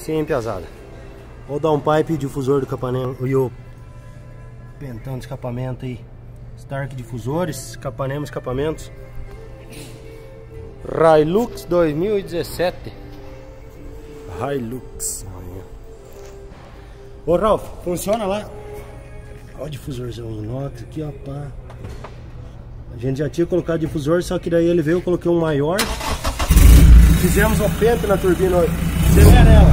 Sim, pesada. Vou dar um pipe difusor do Capanema e o pentão de escapamento aí. Stark difusores, Capanema escapamentos. Hilux 2017. Hilux. Ô Ralf, funciona lá? Olha o difusorzão inox aqui, ó, pá. A gente já tinha colocado difusor, só que daí ele veio, eu coloquei um maior. Fizemos o pente na turbina. Acelera ela.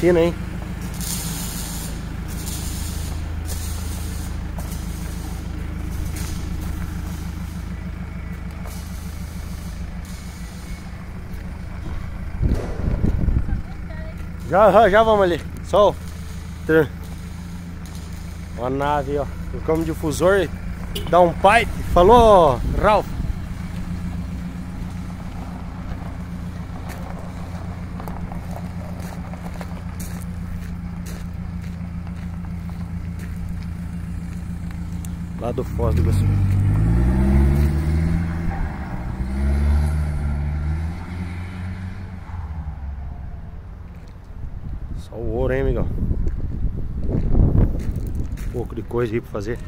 Hein? Já, já vamos ali. Só Uma nave, ó. Colocamos difusor, dá um pipe. Falou, Ralph. Lá do Foz do Iguaçu. Só o ouro, hein, amigão? Um pouco de coisa aí pra fazer.